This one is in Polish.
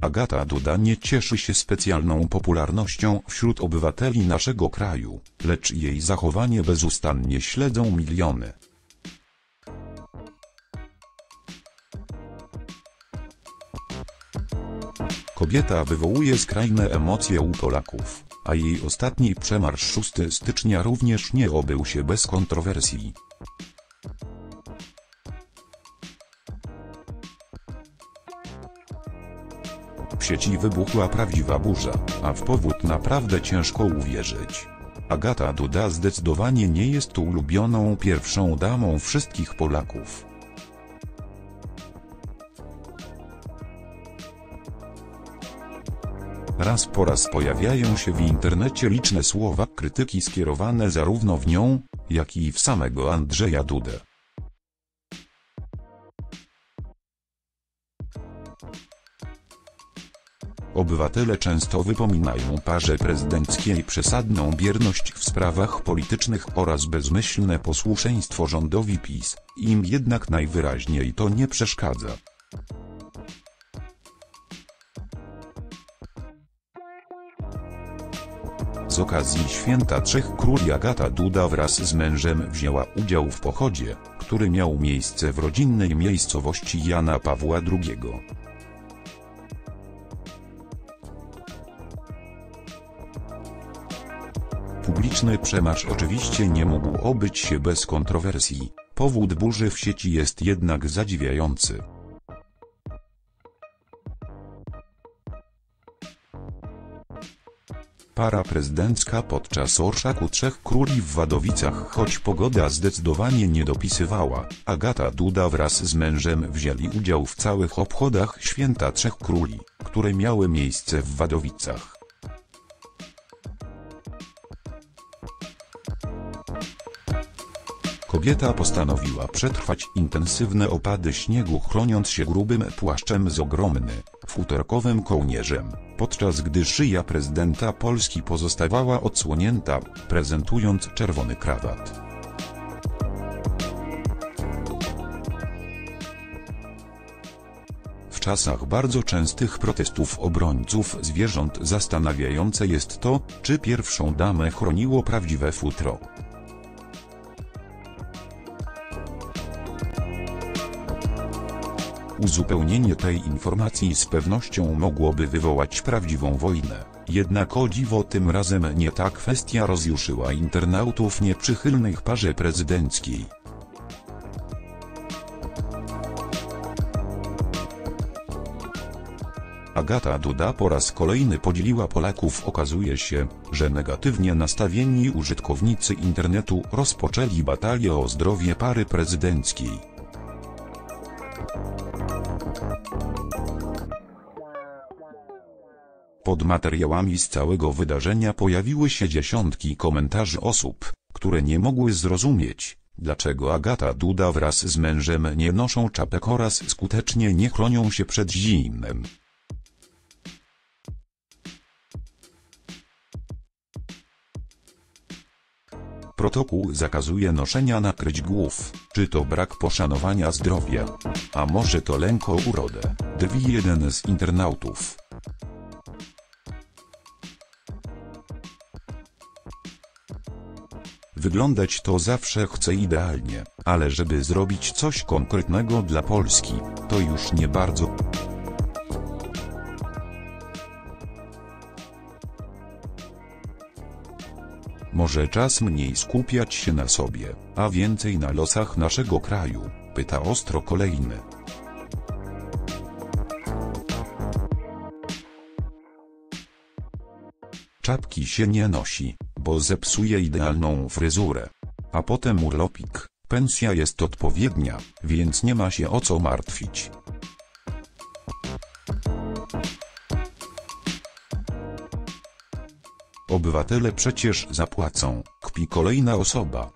Agata Duda nie cieszy się specjalną popularnością wśród obywateli naszego kraju, lecz jej zachowanie bezustannie śledzą miliony. Kobieta wywołuje skrajne emocje u Polaków, a jej ostatni przemarsz 6 stycznia również nie obył się bez kontrowersji. W sieci wybuchła prawdziwa burza, a w powód naprawdę ciężko uwierzyć. Agata Duda zdecydowanie nie jest ulubioną pierwszą damą wszystkich Polaków. Raz po raz pojawiają się w internecie liczne słowa krytyki skierowane zarówno w nią, jak i w samego Andrzeja Dudę. Obywatele często wypominają parze prezydenckiej przesadną bierność w sprawach politycznych oraz bezmyślne posłuszeństwo rządowi PiS, im jednak najwyraźniej to nie przeszkadza. Z okazji święta Trzech Króli Agata Duda wraz z mężem wzięła udział w pochodzie, który miał miejsce w rodzinnej miejscowości Jana Pawła II. Publiczny przemarsz oczywiście nie mógł obyć się bez kontrowersji, powód burzy w sieci jest jednak zadziwiający. Para prezydencka podczas orszaku Trzech Króli w Wadowicach choć pogoda zdecydowanie nie dopisywała, Agata Duda wraz z mężem wzięli udział w całych obchodach Święta Trzech Króli, które miały miejsce w Wadowicach. Kobieta postanowiła przetrwać intensywne opady śniegu chroniąc się grubym płaszczem z ogromny, futerkowym kołnierzem, podczas gdy szyja prezydenta Polski pozostawała odsłonięta, prezentując czerwony krawat. W czasach bardzo częstych protestów obrońców zwierząt zastanawiające jest to, czy pierwszą damę chroniło prawdziwe futro. Uzupełnienie tej informacji z pewnością mogłoby wywołać prawdziwą wojnę, jednak o dziwo tym razem nie ta kwestia rozjuszyła internautów nieprzychylnych parze prezydenckiej. Agata Duda po raz kolejny podzieliła Polaków okazuje się, że negatywnie nastawieni użytkownicy internetu rozpoczęli batalię o zdrowie pary prezydenckiej. Pod materiałami z całego wydarzenia pojawiły się dziesiątki komentarzy osób, które nie mogły zrozumieć, dlaczego Agata Duda wraz z mężem nie noszą czapek oraz skutecznie nie chronią się przed zimnem. Protokół zakazuje noszenia nakryć głów, czy to brak poszanowania zdrowia, a może to lęk o urodę, drwi jeden z internautów. Wyglądać to zawsze chce idealnie, ale żeby zrobić coś konkretnego dla Polski, to już nie bardzo. Może czas mniej skupiać się na sobie, a więcej na losach naszego kraju, pyta ostro kolejny. Czapki się nie nosi, bo zepsuje idealną fryzurę. A potem urlopik, pensja jest odpowiednia, więc nie ma się o co martwić. Obywatele przecież zapłacą, kpi kolejna osoba.